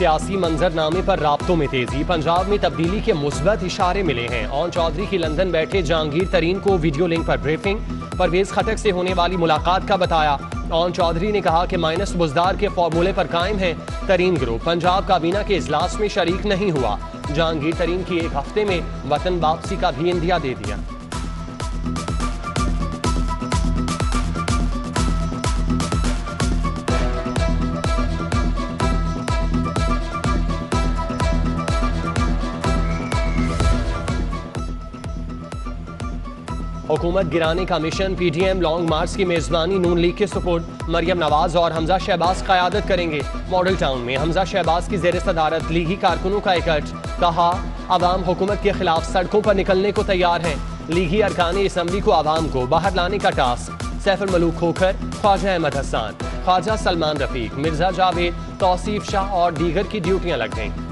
सियासी मंजरनामे पर रबतों में तेज़ी। पंजाब में तब्दीली के मुस्बत इशारे मिले हैं। ओन चौधरी की लंदन बैठे जहांगीर तरीन को वीडियो लिंक पर ब्रीफिंग। परवेज खटक से होने वाली मुलाकात का बताया। ओन चौधरी ने कहा कि माइनस बुजदार के फॉर्मूले पर कायम है तरीन ग्रुप। पंजाब काबीना के इजलास में शरीक नहीं हुआ। जहांगीर तरीन की एक हफ़्ते में वतन वापसी का भी इंदिया दे दिया। हुकूमत गिराने का मिशन पीडीएम लॉन्ग मार्च की मेजबानी, नून लीग के सपोर्ट, मरियम नवाज़ और हमजा शहबाज क्यादत करेंगे। मॉडल टाउन में हमजा शहबाज की जेर सदारत, लीगी कारकुनों का इकट्ठ। कहा, आवाम हुकूमत के खिलाफ सड़कों पर निकलने को तैयार है। लीगी अरकान इसम्बली को आवाम को बाहर लाने का टास्क। सैफुल मलूक खोखर, ख्वाजा अहमद हसान ख्वाजा सलमान रफीक, मिर्ज़ा जावेद, तोसीफ शाह और दीगर की ड्यूटियाँ लग गईं।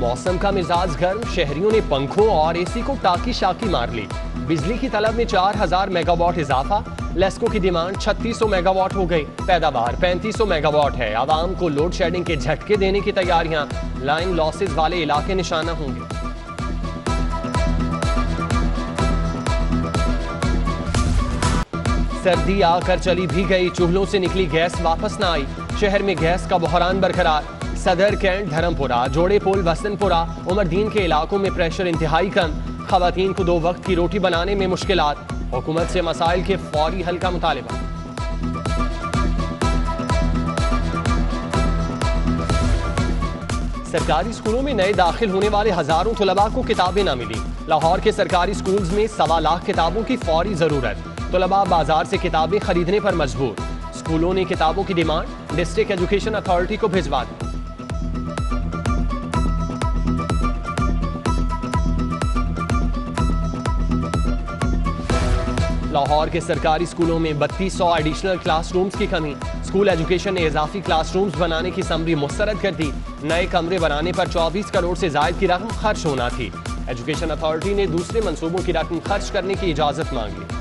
मौसम का मिजाज गर्म शहरियों ने पंखों और एसी को टाकी शाकी मार ली। बिजली की तलब में चार हज़ार मेगावाट इजाफा, लेस्को की डिमांड 3600 मेगावाट हो गई। पैदावार 3500 मेगावाट है। आवाम को लोड शेडिंग के झटके देने की तैयारियाँ। लाइन लॉसेज वाले इलाके निशाना होंगे। सर्दी आकर चली भी गई, चूल्हों से निकली गैस वापस न आई। शहर में गैस का बहरान बरकरार। सदर कैंट धर्मपुरा जोड़े पोल वसनपुरा उमरदीन के इलाकों में प्रेशर इंतहाई कम। खातन को दो वक्त की रोटी बनाने में मुश्किल हुकूमत से मसाइल के फौरी हल का मुतालबा। सरकारी स्कूलों में नए दाखिल होने वाले हज़ारों तलबा को किताबें न मिली। लाहौर के सरकारी स्कूल्स में सवा लाख किताबों की फौरी ज़रूरत। तलबा बाज़ार से किताबें खरीदने पर मजबूर। स्कूलों ने किताबों की डिमांड, डिस्ट्रिक्ट एजुकेशन अथॉरिटी को भिजवा दी। लाहौर के सरकारी स्कूलों में बत्तीस सौ एडिशनल क्लासरूम्स की कमी। स्कूल एजुकेशन ने इजाफी क्लासरूम्स बनाने की समरी मुस्तरद कर दी। नए कमरे बनाने पर 24 करोड़ से जायद की रकम खर्च होना थी। एजुकेशन अथॉरिटी ने दूसरे मनसूबों की रकम खर्च करने की इजाज़त मांगी।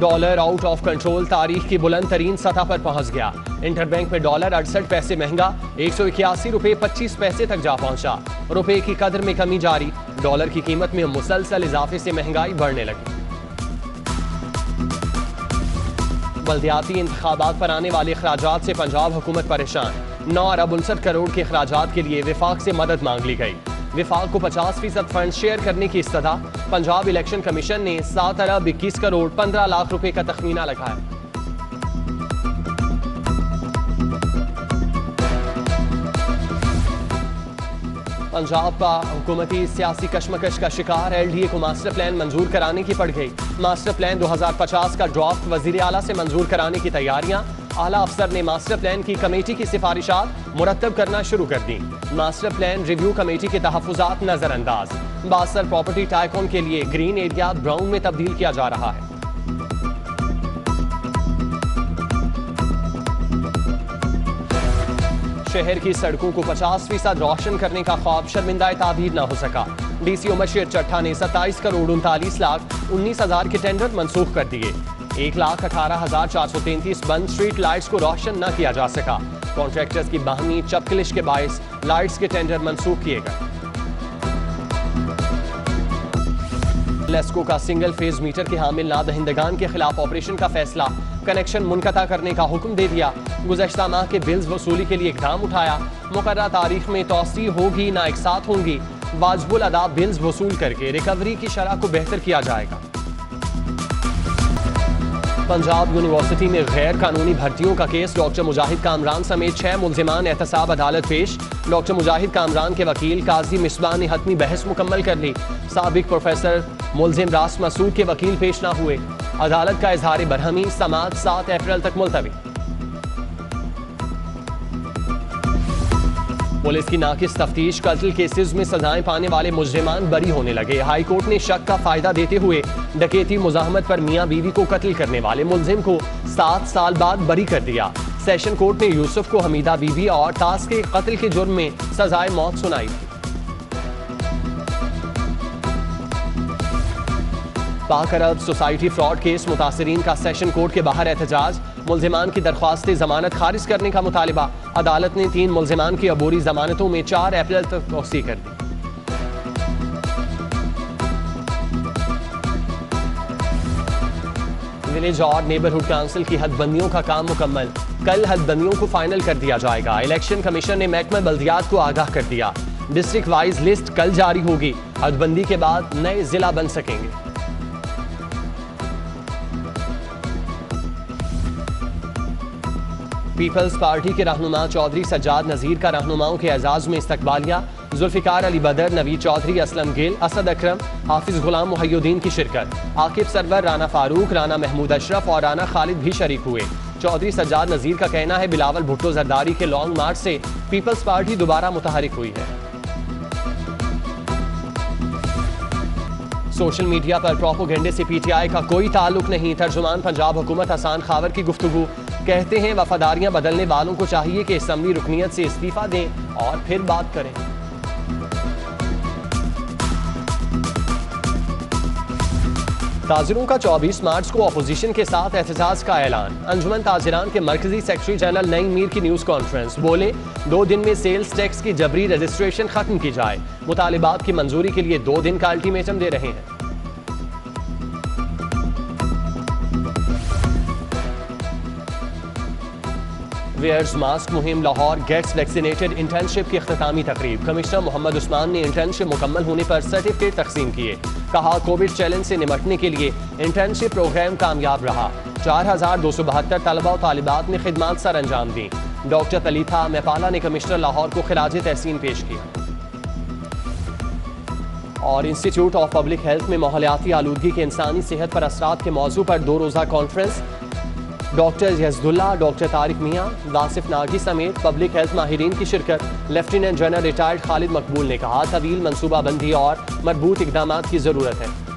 डॉलर आउट ऑफ़ कंट्रोल तारीख की बुलंद तरीन सतह पर पहुँच गया। इंटरबैंक में डॉलर अड़सठ पैसे महँगा, एक सौ इक्यासी रुपए पच्चीस पैसे तक जा पहुँचा। रुपए की कदर में कमी जारी, डॉलर की कीमत में मुसलसल इजाफे से महँगाई बढ़ने लगी। बल्दियाती इंतबात पर आने वाले अखराज से पंजाब हुकूमत परेशान। नौ अरब उनसठ करोड़ के अखराज के लिए विफाक से मदद मांग ली गई। विफाक को 50 फ़ीसद फंड शेयर करने की इस्तः पंजाब इलेक्शन कमीशन ने सात अरब इक्कीस करोड़ पंद्रह लाख रुपए का तखमीना लगाया। पंजाब का हुकूमती सियासी कशमकश का शिकार एलडीए को मास्टर प्लान मंजूर कराने की पड़ गई। मास्टर प्लान 2050 का ड्राफ्ट वज़ीर आला से मंजूर कराने की तैयारियाँ। आला अफसर ने मास्टर प्लान की कमेटी की सिफारिशात मुरतब करना शुरू कर दी। मास्टर प्लान रिव्यू कमेटी के तहफात नजरअंदाज। बासर प्रॉपर्टी टाइकोन के लिए ग्रीन एरिया ब्राउन में तब्दील किया जा रहा है। शहर की सड़कों को 50 फ़ीसद रोशन करने का ख्वाब शर्मिंदा ताबीर न हो सका। डीसी उमर शेर चट्टा ने 27 करोड़ उनतालीस लाख उन्नीस हज़ार के टेंडर मनसूख कर दिए। एक लाख अठारह हज़ार चार सौ तैंतीस बंद स्ट्रीट लाइट्स को रोशन न किया जा सका। कॉन्ट्रैक्टर्स की बाहमी चपकलिश के बायस लाइट्स के टेंडर मनसूख किए गए। लेस्को का सिंगल फ़ेज़ मीटर के हामिल नादहिंदगान के खिलाफ ऑपरेशन का फैसला। कनेक्शन मुनकता करने का हुक्म दे दिया। गुजशत माह के बिल्स वसूली के लिए इकदाम उठाया। मुकर तारीख में तोसी होगी ना एक साथ होंगी। वाजबुल अदा बिल्स वसूल करके रिकवरी की शरह को बेहतर किया जाएगा। पंजाब यूनिवर्सिटी में गैर कानूनी भर्तियों का केस, डॉक्टर मुजाहिद कामरान समेत छह मुलजमान एहतसाब अदालत पेश। डॉक्टर मुजाहिद कामरान के वकील काजी मिसबा ने हतमी बहस मुकम्मल कर ली। सबक प्रोफेसर मुलजिम रास मसूद के वकील पेश न हुए। अदालत का इजहार बरहमी समाज सात अप्रैल तक मुलतवी। पुलिस की नाकिस तफ्तीश कत्ल केसेस में सजाएँ पाने वाले मुजरिमान बरी होने लगे। हाई कोर्ट ने शक का फ़ायदा देते हुए डकेती मुजाहमत पर मियाँ बीवी को कत्ल करने वाले मुलजिम को सात साल बाद बरी कर दिया। सेशन कोर्ट ने यूसुफ को हमीदा बीवी और तास के कत्ल के जुर्म में सजाए मौत सुनाई। थी Pak Arab society fraud case मुतासरीन का सेशन कोर्ट के बाहर एहतजाज। मुलजमान की दरख्वास्त जमानत खारिज करने का मुतालबा। अदालत ने तीन मुलजमान की अबूरी जमानतों में चार अप्रैल तक तोसी कर दी। विलेज और नेबरहुड काउंसिल की हदबंदियों का काम मुकम्मल। कल हदबंदियों को फाइनल कर दिया जाएगा। इलेक्शन कमीशन ने महकमा बल्दियात को आगाह कर दिया। डिस्ट्रिक्ट वाइज लिस्ट कल जारी होगी। हदबंदी के बाद नए जिला बन सकेंगे। पीपल्स पार्टी के रहनुमा चौधरी सज्जाद नजीर का रहनुमाओं के एजाज में इस्तकबालिया। जुल्फिकार अली बदर, नवीद चौधरी, असलम गिल, असद अक्रम, हाफिज गुलाम मुहैयुद्दीन की शिरकत। आकिब सरवर राना फारूक, राना महमूद अशरफ और राना खालिद भी शरीक हुए। चौधरी सज्जाद नजीर का कहना है, बिलावल भुट्टो जरदारी के लॉन्ग मार्च से पीपल्स पार्टी दोबारा मुतहरिक हुई है। सोशल मीडिया पर प्रोपोगेंडे से पीटीआई का कोई ताल्लुक नहीं, तर्जुमान पंजाब हुकूमत हसान खावर की गुफ्तगु। कहते हैं, वफादारियाँ बदलने वालों को चाहिए कि असम्बली रुकनीत से इस्तीफा दें और फिर बात करें। ताजरों का 24 मार्च को अपोजिशन के साथ एहतजाज का ऐलान। अंजुमन ताजरान के मरकजी सेक्रेटरी जनरल नईम मीर की न्यूज़ कॉन्फ्रेंस बोले, दो दिन में सेल्स टैक्स की जबरी रजिस्ट्रेशन खत्म की जाए। मुतालबात की मंजूरी के लिए दो दिन का अल्टीमेटम दे रहे हैं। वेयर्स मास्क मुहिम लाहौर गेट्स वैक्सीनेटेड इंटर्नशिप की अख्तामी तकरीब कमिश्नर मोहम्मद उस्मान ने इंटर्नशिप मुकम्मल होने पर सर्टिफिकेट तकसीम किए कहा कोविड चैलेंज से निमटने के लिए इंटर्नशिप प्रोग्राम कामयाब रहा। चार हज़ार दो सौ बहत्तर तलबा और तालिबात ने खिदमात सर अंजाम दी। डॉक्टर तलीथा मैपाला ने कमिश्नर लाहौर को खराज तहसीन पेश किया। और इंस्टीट्यूट ऑफ़ पब्लिक हेल्थ में माहौलियाती आलूगी के इंसानी सेहत पर असरात के मौजू पर दो रोज़ा conference doctor Yazdullah, doctor Tariq Mian Wasif Nagi समेत पब्लिक हेल्थ माहरीन की शिरकत। लेफ्टिनेंट जनरल रिटायर्ड खालिद मकबूल ने कहा, तवील मनसूबाबंदी और मज़बूत इकदाम की ज़रूरत है।